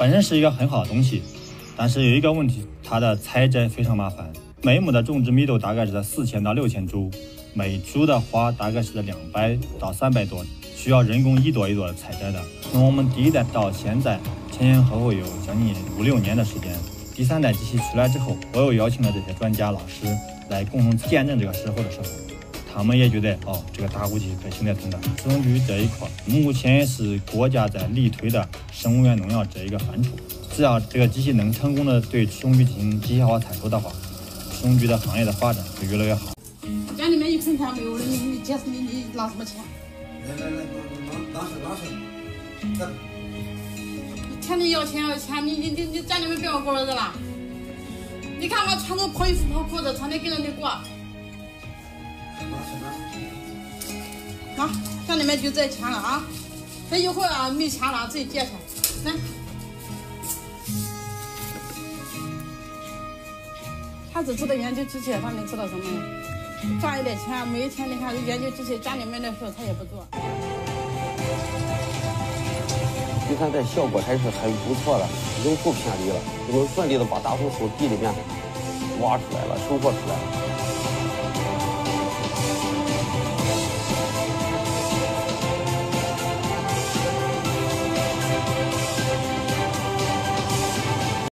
本身是一个很好的东西，但是有一个问题，它的采摘非常麻烦。每亩的种植密度大概是在四千到六千株，每株的花大概是在两百到三百多，需要人工一朵一朵采摘的。从我们第一代到现在前前后后有将近五六年的时间，第三代机器出来之后，我又邀请了这些专家老师来共同见证这个时候的时候。他们也觉得哦，这个打谷机可行得通的。食用局这一块，目前是国家在力推的生物源农药这一个范畴。只要这个机器能成功的对食用局进行机械化采收的话，食用局的行业的发展会越来越好。家里面一分钱没有了，你你解释你你拿什么钱？来来来，拿拿拿去拿去。这。你天天要钱要钱，你你你你家里面不要过日子了？你看我穿着破衣服破裤子，天天跟着你过。好，家里面就这钱了啊！这一会儿啊没钱了自己借去。来，他只知道研究机器，他能知道什么呀？赚一点钱，每天你看研究机器，家里面的事他也不做。你看这效果还是很不错的，已经不偏离了，已经顺利的把大红薯地里面挖出来了，收获出来了。